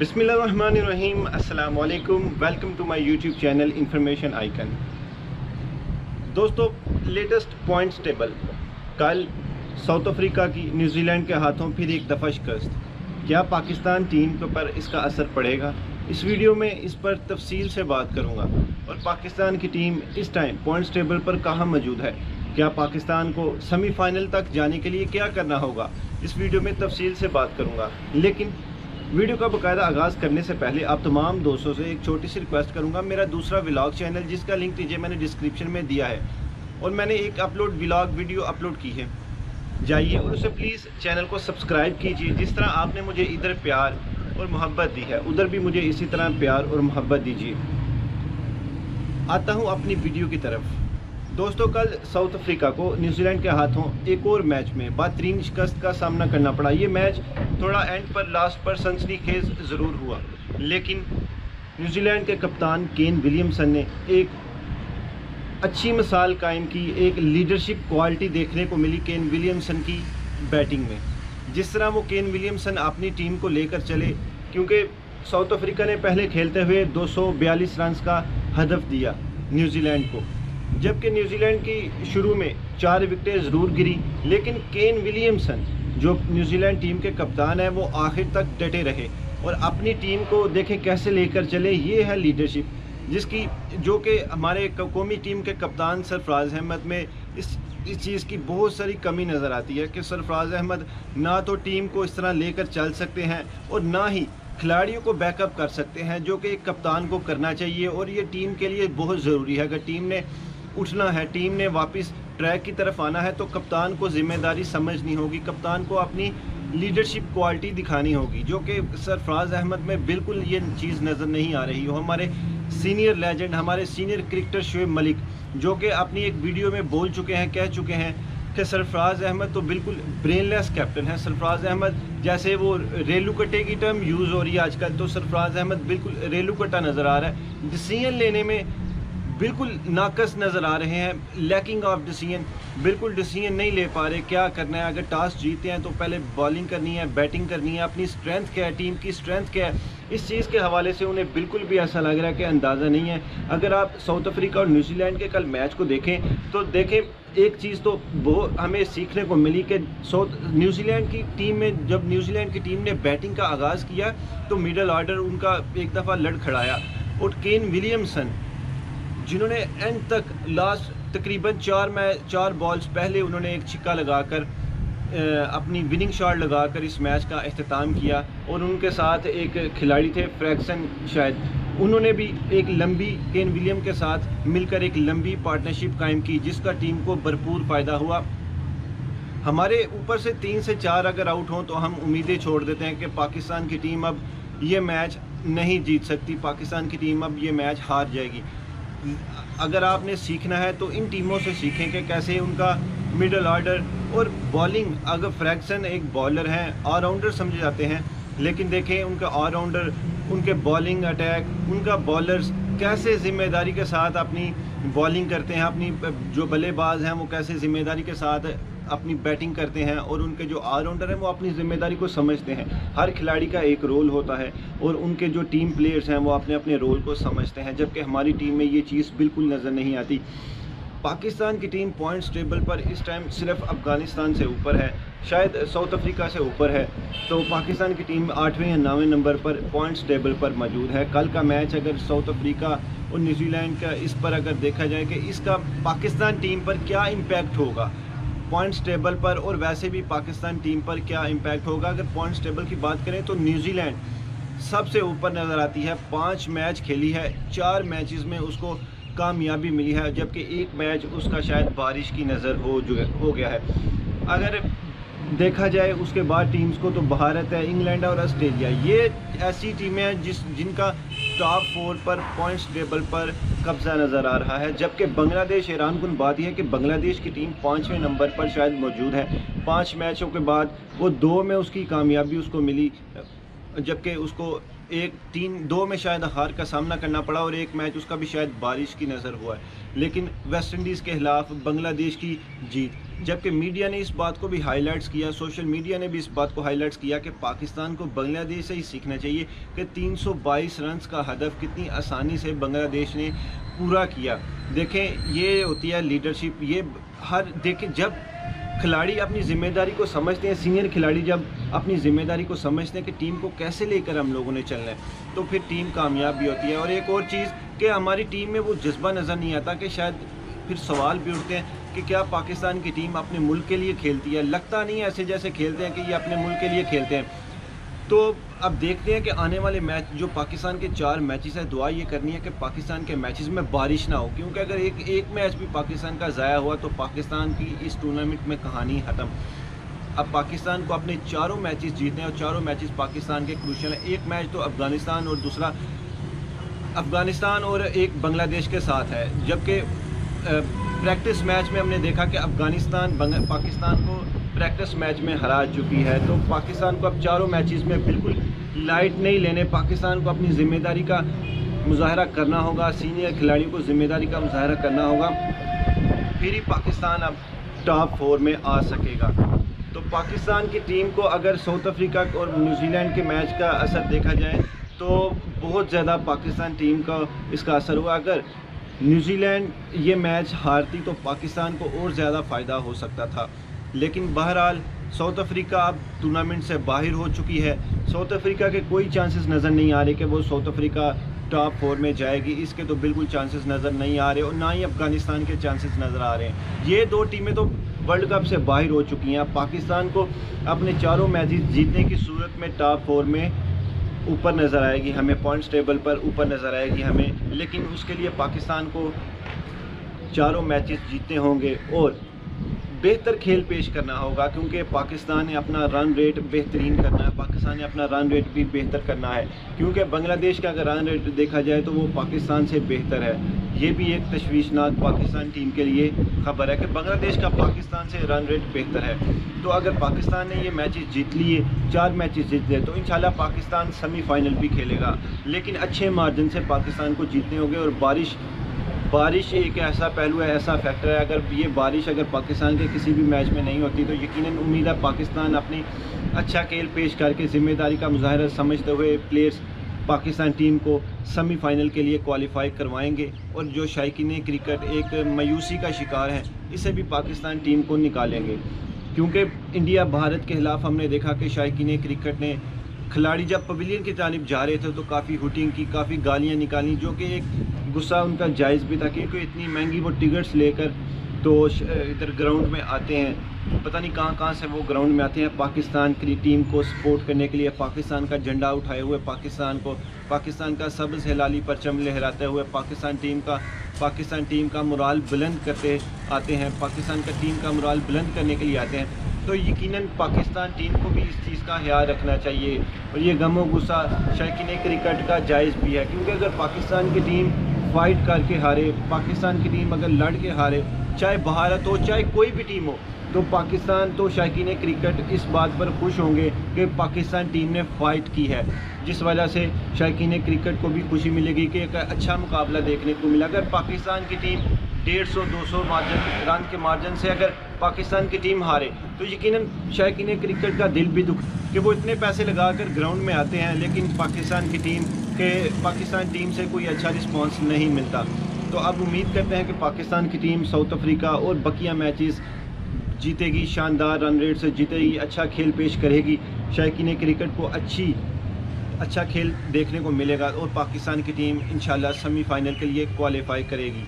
بسم اللہ الرحمن الرحیم، السلام علیکم، welcome to my YouTube channel information icon. دوستو، لیٹسٹ پوائنٹس ٹیبل۔ کل ساؤتھ افریقہ کی نیوزی لینڈ کے ہاتھوں پھر ایک دفعہ شکست کیا پاکستان ٹیم پر اس کا اثر پڑے گا؟ اس ویڈیو میں اس پر تفصیل سے بات کروں گا۔ اور پاکستان کی ٹیم اس ٹائم پوائنٹس ٹیبل پر کہاں موجود ہے؟ کیا پاکستان کو سیمی فائنل تک جانے کے لیے کیا کرنا ہوگا؟ اس ویڈیو میں تفصیل سے بات کروں گا۔ لیکن ویڈیو کا باقاعدہ آغاز کرنے سے پہلے آپ تمام دوستوں سے ایک چھوٹی سی ریکویسٹ کروں گا۔ میرا دوسرا ولاگ چینل جس کا لنک دیجیے میں نے ڈسکرپشن میں دیا ہے، اور میں نے ایک اپلوڈ ولاگ ویڈیو اپلوڈ کی ہے۔ جائیے اور اسے پلیز چینل کو سبسکرائب کیجیے۔ جس طرح آپ نے مجھے ادھر پیار اور محبت دی ہے، ادھر بھی مجھے اسی طرح پیار اور محبت دیجیے۔ آتا ہوں اپنی ویڈیو کی طرف۔ دوستو، کل ساؤتھ افریقہ کو نیوزی لینڈ کے ہاتھوں ایک اور میچ میں بہترین شکست کا سامنا کرنا پڑا۔ یہ میچ تھوڑا اینڈ پر لاسٹ پر سنسنی خیز ضرور ہوا، لیکن نیوزی لینڈ کے کپتان کین ولیمسن نے ایک اچھی مثال قائم کی، ایک لیڈرشپ کوالٹی دیکھنے کو ملی کین ولیمسن کی بیٹنگ میں۔ جس طرح وہ کین ولیمسن اپنی ٹیم کو لے کر چلے، کیونکہ ساؤتھ افریقہ نے پہلے کھیلتے ہوئے دو سو بیالیس رنز کا ہدف دیا نیوزی لینڈ کو۔ جبکہ نیوزی لینڈ کی شروع میں چار وکٹیں ضرور گری، لیکن کین ولیمسن، جو نیوزی لینڈ ٹیم کے کپتان ہیں، وہ آخر تک ڈٹے رہے۔ اور اپنی ٹیم کو دیکھیں کیسے لے کر چلے، یہ ہے لیڈرشپ، جس کی، جو کہ ہمارے قومی ٹیم کے کپتان سرفراز احمد میں اس اس چیز کی بہت ساری کمی نظر آتی ہے کہ سرفراز احمد نہ تو ٹیم کو اس طرح لے کر چل سکتے ہیں اور نہ ہی کھلاڑیوں کو بیک اپ کر سکتے ہیں، جو کہ ایک کپتان کو کرنا چاہیے۔ اور یہ ٹیم کے لیے بہت ضروری ہے۔ اگر ٹیم نے اٹھنا ہے۔ ٹیم نے واپس ٹریک کی طرف آنا ہے تو کپتان کو ذمہ داری سمجھنی ہوگی۔ کپتان کو اپنی لیڈرشپ کوالٹی دکھانی ہوگی، جو کہ سرفراز احمد میں بالکل یہ چیز نظر نہیں آ رہی۔ ہو ہمارے سینئر لیجنڈ، ہمارے سینئر کرکٹر شعیب ملک، جو کہ اپنی ایک ویڈیو میں بول چکے ہیں، کہہ چکے ہیں کہ سرفراز احمد تو بالکل برین لیس کیپٹن ہے سرفراز احمد جیسے وہ ریلو کٹے کی ٹرم یوز ہو رہی ہے آج کل، تو سرفراز احمد بالکل ریلو کٹا نظر آ رہا ہے۔ ڈسیزن لینے میں بالکل ناقص نظر آ رہے ہیں لیکنگ آف ڈسیزن بالکل ڈسیزن نہیں لے پا رہے، کیا کرنا ہے؟ اگر ٹاس جیتے ہیں تو پہلے بالنگ کرنی ہے بیٹنگ کرنی ہے، اپنی سٹرینتھ کیا ہے ٹیم کی سٹرینتھ کیا ہے؟ اس چیز کے حوالے سے انہیں بالکل بھی ایسا لگ رہا ہے کہ اندازہ نہیں ہے۔ اگر آپ ساؤتھ افریقہ اور نیوزی لینڈ کے کل میچ کو دیکھیں، تو دیکھیں ایک چیز تو وہ ہمیں سیکھنے کو ملی کہ ساؤتھ نیوزی لینڈ کی ٹیم میں، جب نیوزی لینڈ کی ٹیم نے بیٹنگ کا آغاز کیا، تو میڈل آرڈر ان کا ایک دفعہ لڑ کھڑایا اور کین ولیمسن جنہوں نے اینڈ تک لاسٹ تقریباً چار میں چار بالز پہلے انہوں نے ایک چھکا لگا کر اپنی وننگ شاٹ لگا کر اس میچ کا اختتام کیا اور ان کے ساتھ ایک کھلاڑی تھے فریکسن شاید۔ انہوں نے بھی ایک لمبی کین ولیم کے ساتھ مل کر ایک لمبی پارٹنرشپ قائم کی، جس کا ٹیم کو بھرپور فائدہ ہوا۔ ہمارے اوپر سے تین سے چار اگر آؤٹ ہوں تو ہم امیدیں چھوڑ دیتے ہیں کہ پاکستان کی ٹیم اب یہ میچ نہیں جیت سکتی۔ پاکستان کی ٹیم اب یہ میچ ہار جائے گی۔ اگر آپ نے سیکھنا ہے تو ان ٹیموں سے سیکھیں کہ کیسے ان کا مڈل آرڈر اور بالنگ اگر فریکسن ایک بالر ہیں آل راؤنڈر سمجھے جاتے ہیں، لیکن دیکھیں ان کا آل راؤنڈر ان کے بالنگ اٹیک ان کا بالرز کیسے ذمہ داری کے ساتھ اپنی بالنگ کرتے ہیں، اپنی جو بلے باز ہیں وہ کیسے ذمہ داری کے ساتھ اپنی بیٹنگ کرتے ہیں اور ان کے جو آل راؤنڈر ہیں وہ اپنی ذمہ داری کو سمجھتے ہیں۔ ہر کھلاڑی کا ایک رول ہوتا ہے اور ان کے جو ٹیم پلیئرز ہیں وہ اپنے اپنے رول کو سمجھتے ہیں، جبکہ ہماری ٹیم میں یہ چیز بالکل نظر نہیں آتی۔ پاکستان کی ٹیم پوائنٹس ٹیبل پر اس ٹائم صرف افغانستان سے اوپر ہے، شاید ساؤتھ افریقہ سے اوپر ہے۔ تو پاکستان کی ٹیم آٹھویں یا نویں نمبر پر پوائنٹس ٹیبل پر موجود ہے۔ کل کا میچ اگر ساؤتھ افریقہ اور نیوزی لینڈ کا اس پر اگر دیکھا جائے کہ اس کا پاکستان ٹیم پر کیا امپیکٹ ہوگا پوائنٹس ٹیبل پر اور ویسے بھی پاکستان ٹیم پر کیا امپیکٹ ہوگا؟ اگر پوائنٹس ٹیبل کی بات کریں تو نیوزی لینڈ سب سے اوپر نظر آتی ہے، پانچ میچ کھیلی ہے، چار میچز میں اس کو کامیابی ملی ہے، جبکہ ایک میچ اس کا شاید بارش کی نظر ہو جو ہو گیا ہے۔ اگر دیکھا جائے اس کے بعد ٹیمز کو تو بھارت ہے انگلینڈ اور آسٹریلیا یہ ایسی ٹیمیں ہیں جس جن کا ٹاپ فور پر پوائنٹس ٹیبل پر قبضہ نظر آ رہا ہے، جبکہ بنگلہ دیش ایران کن بات یہ ہے کہ بنگلہ دیش کی ٹیم پانچویں نمبر پر شاید موجود ہے۔ پانچ میچوں کے بعد وہ دو میں اس کی کامیابی اس کو ملی، جبکہ اس کو ایک تین، دو میں شاید ہار کا سامنا کرنا پڑا اور ایک میچ اس کا بھی شاید بارش کی نظر ہوا ہے۔ لیکن ویسٹ انڈیز کے خلاف بنگلہ دیش کی جیت جبکہ میڈیا نے اس بات کو بھی ہائی لائٹس کیا سوشل میڈیا نے بھی اس بات کو ہائی لائٹس کیا کہ پاکستان کو بنگلہ دیش سے ہی سیکھنا چاہیے کہ تین سو بائیس رنز کا ہدف کتنی آسانی سے بنگلہ دیش نے پورا کیا۔ دیکھیں، یہ ہوتی ہے لیڈرشپ یہ ہر، دیکھیں، جب کھلاڑی اپنی ذمہ داری کو سمجھتے ہیں سینئر کھلاڑی جب اپنی ذمہ داری کو سمجھتے ہیں کہ ٹیم کو کیسے لے کر ہم لوگوں نے چلنا ہے، تو پھر ٹیم کامیاب بھی ہوتی ہے۔ اور ایک اور چیز کہ ہماری ٹیم میں وہ جذبہ نظر نہیں آتا کہ شاید پھر سوال بھی اٹھتے ہیں کہ کیا پاکستان کی ٹیم اپنے ملک کے لیے کھیلتی ہے؟ لگتا نہیں ہے ایسے جیسے کھیلتے ہیں کہ یہ اپنے ملک کے لیے کھیلتے ہیں۔ تو اب دیکھتے ہیں کہ آنے والے میچ، جو پاکستان کے چار میچز ہیں، دعا یہ کرنی ہے کہ پاکستان کے میچز میں بارش نہ ہو۔ کیونکہ اگر ایک ایک میچ بھی پاکستان کا ضائع ہوا تو پاکستان کی اس ٹورنامنٹ میں کہانی ختم۔ اب پاکستان کو اپنے چاروں میچز جیتنے ہیں اور چاروں میچز پاکستان کے کروشل ہیں۔ ایک میچ تو افغانستان اور دوسرا افغانستان اور ایک بنگلہ دیش کے ساتھ ہے۔ جبکہ پریکٹس میچ میں ہم نے دیکھا کہ افغانستان پاکستان کو پریکٹس میچ میں ہرا چکی ہے۔ تو پاکستان کو اب چاروں میچز میں بالکل لائٹ نہیں لینے، پاکستان کو اپنی ذمہ داری کا مظاہرہ کرنا ہوگا، سینئر کھلاڑیوں کو ذمہ داری کا مظاہرہ کرنا ہوگا۔ پھر ہی پاکستان اب ٹاپ فور میں آ سکے گا۔ تو پاکستان کی ٹیم کو اگر ساؤتھ افریقہ اور نیوزی لینڈ کے میچ کا اثر دیکھا جائے تو بہت زیادہ پاکستان ٹیم کا اس کا اثر ہوا اگر نیوزی لینڈ یہ میچ ہارتی تو پاکستان کو اور زیادہ فائدہ ہو سکتا تھا، لیکن بہرحال ساؤتھ افریقہ اب ٹورنامنٹ سے باہر ہو چکی ہے۔ ساؤتھ افریقہ کے کوئی چانسز نظر نہیں آ رہے کہ وہ ساؤتھ افریقہ ٹاپ فور میں جائے گی۔ اس کے تو بالکل چانسز نظر نہیں آ رہے اور نہ ہی افغانستان کے چانسز نظر آ رہے ہیں۔ یہ دو ٹیمیں تو ورلڈ کپ سے باہر ہو چکی ہیں۔ اب پاکستان کو اپنے چاروں میچز جیتنے کی صورت میں ٹاپ فور میں اوپر نظر آئے گی، ہمیں پوائنٹس ٹیبل پر اوپر نظر آئے گی ہمیں، لیکن اس کے لیے پاکستان کو چاروں میچز جیتنے ہوں گے اور بہتر کھیل پیش کرنا ہوگا، کیونکہ پاکستان نے اپنا رن ریٹ بہترین کرنا ہے، پاکستان نے اپنا رن ریٹ بھی بہتر کرنا ہے۔ کیونکہ بنگلہ دیش کا اگر رن ریٹ دیکھا جائے تو وہ پاکستان سے بہتر ہے۔ یہ بھی ایک تشویشناک پاکستان ٹیم کے لیے خبر ہے کہ بنگلہ دیش کا پاکستان سے رن ریٹ بہتر ہے۔ تو اگر پاکستان نے یہ میچز جیت لیے، چار میچز جیت لیے، تو انشاءاللہ پاکستان سیمی فائنل بھی کھیلے گا۔ لیکن اچھے مارجن سے پاکستان کو جیتنے ہوں گے اور بارش بارش ایک ایسا پہلو ہے، ایسا فیکٹر ہے۔ اگر یہ بارش اگر پاکستان کے کسی بھی میچ میں نہیں ہوتی تو یقیناً امید ہے پاکستان اپنی اچھا کھیل پیش کر کے ذمہ داری کا مظاہرہ سمجھتے ہوئے پلیئرز پاکستان ٹیم کو سیمی فائنل کے لیے کوالیفائی کروائیں گے۔ اور جو شائقین کرکٹ ایک میوسی کا شکار ہے اسے بھی پاکستان ٹیم کو نکالیں گے۔ کیونکہ انڈیا، بھارت کے خلاف ہم نے دیکھا کہ شائقین کرکٹ نے کھلاڑی جب پویلین کی جانب جا رہے تھے تو کافی ہوٹنگ کی، کافی گالیاں نکالیں، جو کہ ایک غصہ ان کا جائز بھی تھا، کیونکہ اتنی مہنگی وہ ٹکٹس لے کر تو ادھر گراؤنڈ میں آتے ہیں۔ پتہ نہیں کہاں کہاں سے وہ گراؤنڈ میں آتے ہیں۔ پاکستان کی ٹیم کو سپورٹ کرنے کے لیے، پاکستان کا جھنڈا اٹھائے ہوئے، پاکستان کو، پاکستان کا سبز ہلالی پرچم لہراتے ہوئے، پاکستان ٹیم کا، پاکستان ٹیم کا مرال بلند کرتے آتے ہیں، پاکستان کا ٹیم کا مرال بلند کرنے کے لیے آتے ہیں۔ تو یقیناً پاکستان ٹیم کو بھی اس چیز کا خیال رکھنا چاہیے اور یہ غم و غصہ شائقین کرکٹ کا جائز بھی ہے۔ کیونکہ اگر پاکستان کی ٹیم فائٹ کر کے ہارے، پاکستان کی ٹیم اگر لڑ کے ہارے، چاہے بھارت ہو، چاہے کوئی بھی ٹیم ہو، تو پاکستان تو شائقین کرکٹ اس بات پر خوش ہوں گے کہ پاکستان ٹیم نے فائٹ کی ہے۔ جس وجہ سے شائقین کرکٹ کو بھی خوشی ملے گی کہ ایک اچھا مقابلہ دیکھنے کو ملا۔ اگر پاکستان کی ٹیم ڈیڑھ سو، دو سو مارجن رن کے مارجن سے اگر پاکستان کی ٹیم ہارے، تو یقیناً شائقین کرکٹ کا دل بھی دکھ کہ وہ اتنے پیسے لگا کر گراؤنڈ میں آتے ہیں، لیکن پاکستان کی ٹیم کے، پاکستان ٹیم سے کوئی اچھا رسپانس نہیں ملتا۔ تو اب امید کرتے ہیں کہ پاکستان کی ٹیم ساؤتھ افریقہ اور بقیہ میچز جیتے گی، شاندار رن ریٹ سے جیتے گی اچھا کھیل پیش کرے گی۔ شائقین کرکٹ کو اچھی اچھا کھیل دیکھنے کو ملے گا اور پاکستان کی ٹیم انشاءاللہ سیمی فائنل کے لیے کوالیفائی کرے گی۔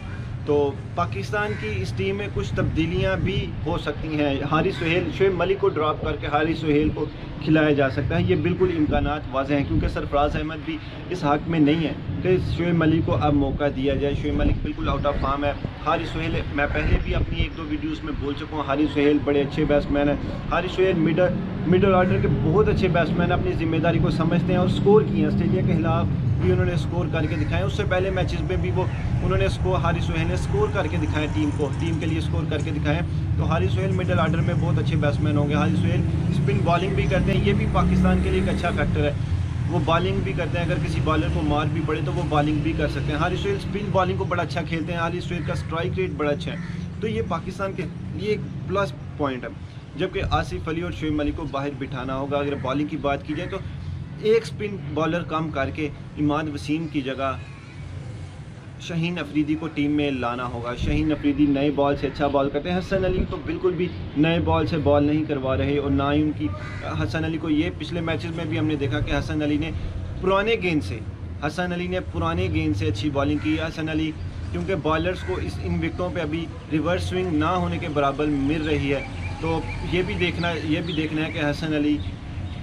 تو پاکستان کی اس ٹیم میں کچھ تبدیلیاں بھی ہو سکتی ہیں۔ ہاری سہیل، شعیب ملک کو ڈراپ کر کے ہاری سہیل کو کھلایا جا سکتا ہے۔ یہ بالکل امکانات واضح ہیں، کیونکہ سرفراز احمد بھی اس حق میں نہیں ہے کہ شعیب ملک کو اب موقع دیا جائے۔ شعیب ملک بالکل آؤٹ آف فارم ہے۔ ہاری سہیل، میں پہلے بھی اپنی ایک دو ویڈیوز میں بول چکا ہوں۔ ہاری سہیل بڑے اچھے بیٹس مین ہیں۔ ہاری سہیل میڈل مڈل آرڈر کے بہت اچھے بیٹس مین اپنی ذمہ داری کو سمجھتے ہیں اور سکور کیے ہیں۔ آسٹریلیا کے خلاف بھی انہوں نے سکور کر کے دکھائے۔ اس سے پہلے میچز میں بھی وہ انہوں نے سکور ہاری سہیل نے سکور کر کے دکھائے ٹیم کو۔ ٹیم کے لیے سکور کر کے دکھائے۔ تو ہاری سہیل مڈل آرڈر میں بہت اچھے بیٹس مین ہوں گے۔ ہاری سہیل اسپن بالنگ بھی کرتے ہیں۔ یہ بھی پاکستان کے لیے ایک اچھا فیکٹر ہے۔ وہ بالنگ بھی کرتے ہیں۔ اگر کسی بالر کو مار بھی پڑے تو وہ بالنگ بھی کر سکتے ہیں۔ ہاری سہیل اسپن بالنگ کو بڑا اچھا کھیلتے ہیں۔ ہاری سہیل کا اسٹرائک ریٹ بڑا اچھا ہے۔ تو یہ پاکستان کے یہ ایک پلس پوائنٹ ہے۔ جبکہ آصف علی اور شعیب ملک کو باہر بٹھانا ہوگا۔ اگر بالنگ کی بات کی جائے تو ایک سپن بالر کم کر کے اماد وسیم کی جگہ شہین افریدی کو ٹیم میں لانا ہوگا۔ شہین افریدی نئے بال سے اچھا بال کرتے ہیں۔ حسن علی تو بالکل بھی نئے بال سے بال نہیں کروا رہے اور نہ ہی ان کی، حسن علی کو یہ پچھلے میچز میں بھی ہم نے دیکھا کہ حسن علی نے پرانے گیند سے، حسن علی نے پرانے گیند سے اچھی بالنگ کی۔ حسن علی، کیونکہ بالرز کو اس ان وکٹوں پہ ابھی ریورس سوئنگ نہ ہونے کے برابر مل رہی ہے، تو یہ بھی دیکھنا، یہ بھی دیکھنا ہے کہ حسن علی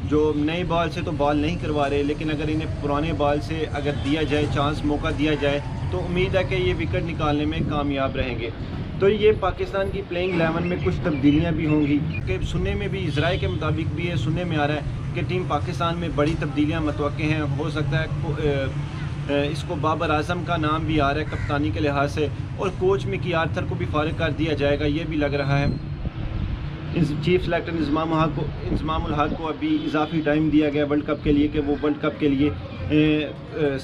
جو نئے بال سے تو بال نہیں کروا رہے، لیکن اگر انہیں پرانے بال سے اگر دیا جائے، چانس موقع دیا جائے، تو امید ہے کہ یہ وکٹ نکالنے میں کامیاب رہیں گے۔ تو یہ پاکستان کی پلینگ الیون میں کچھ تبدیلیاں بھی ہوں گی۔ کہ سننے میں بھی، ذرائع کے مطابق بھی یہ سننے میں آ رہا ہے کہ ٹیم پاکستان میں بڑی تبدیلیاں متوقع ہیں۔ ہو سکتا ہے اس کو بابر اعظم کا نام بھی آ رہا ہے کپتانی کے لحاظ سے، اور کوچ میں کی آرتھر کو بھی فارغ کر دیا جائے گا، یہ بھی لگ رہا ہے۔ چیف سلیکٹر انضمام الحق کو انضمام الحق کو ابھی اضافی ٹائم دیا گیا ورلڈ کپ کے لیے کہ وہ ورلڈ کپ کے لیے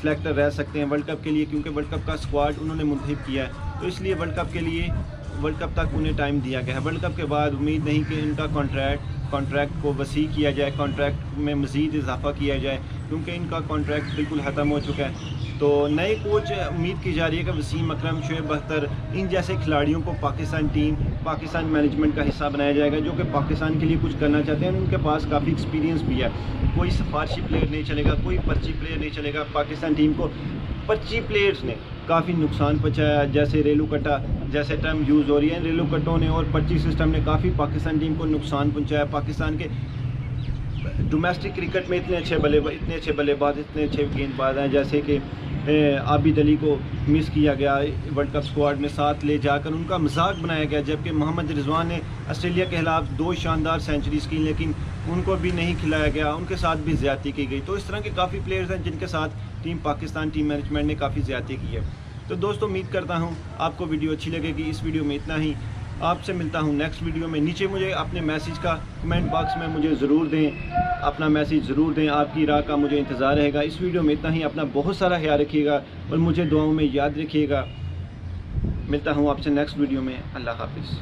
سلیکٹر رہ سکتے ہیں ورلڈ کپ کے لیے کیونکہ ورلڈ کپ کا اسکواڈ انہوں نے منتخب کیا ہے۔ تو اس لیے ورلڈ کپ کے لیے ورلڈ کپ تک انہیں ٹائم دیا گیا ہے۔ ورلڈ کپ کے بعد امید نہیں کہ ان کا کانٹریکٹ کانٹریکٹ کو وسیع کیا جائے کانٹریکٹ میں مزید اضافہ کیا جائے، کیونکہ ان کا کانٹریکٹ بالکل ختم ہو چکا ہے۔ تو نئے کوچ امید کی جا رہی ہے کہ وسیم اکرم، شعیب بختر ان جیسے کھلاڑیوں کو پاکستان ٹیم پاکستان مینجمنٹ کا حصہ بنایا جائے گا، جو کہ پاکستان کے لیے کچھ کرنا چاہتے ہیں۔ ان کے پاس کافی ایکسپیرینس بھی ہے۔ کوئی سفارشی پلیئر نہیں چلے گا، کوئی پرچی پلیئر نہیں چلے گا۔ پاکستان ٹیم کو پرچی پلیئرز نے کافی نقصان پہنچایا جیسے ریلو کٹا، جیسے ٹرم یوز ہو رہی ہے، ریلو کٹوں نے اور پرچی سسٹم نے کافی پاکستان ٹیم کو نقصان پہنچایا پاکستان کے ڈومیسٹک کرکٹ میں اتنے اچھے بلے، اتنے اچھے بلے باز، اتنے اچھے گیند باز ہیں۔ جیسے کہ عابد علی کو مس کیا گیا۔ ورلڈ کپ سکواڈ میں ساتھ لے جا کر ان کا مذاق بنایا گیا، جبکہ محمد رضوان نے آسٹریلیا کے خلاف دو شاندار سینچریز کی، لیکن ان کو بھی نہیں کھلایا گیا، ان کے ساتھ بھی زیادتی کی گئی۔ تو اس طرح کے کافی پلیئرز ہیں جن کے ساتھ ٹیم پاکستان ٹیم مینجمنٹ نے کافی زیادتی کی ہے۔ تو دوستو، امید کرتا ہوں آپ کو ویڈیو اچھی لگے گی۔ اس ویڈیو میں اتنا ہی۔ آپ سے ملتا ہوں نیکسٹ ویڈیو میں۔ نیچے مجھے اپنے میسیج کا کمنٹ باکس میں مجھے ضرور دیں۔ اپنا میسیج ضرور دیں۔ آپ کی راہ کا مجھے انتظار رہے گا۔ اس ویڈیو میں اتنا ہی۔ اپنا بہت سارا خیال رکھیے گا اور مجھے دعاؤں میں یاد رکھیے گا۔ ملتا ہوں آپ سے نیکسٹ ویڈیو میں۔ اللہ حافظ۔